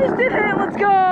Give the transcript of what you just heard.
finished it! Let's go!